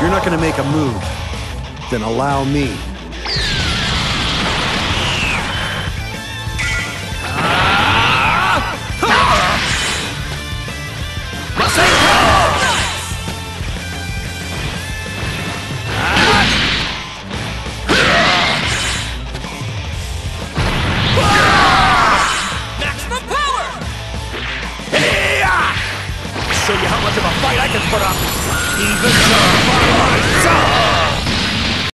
You're not gonna make a move. Then allow me. Maximum power! Show you how much of a fight I can put up. Even so.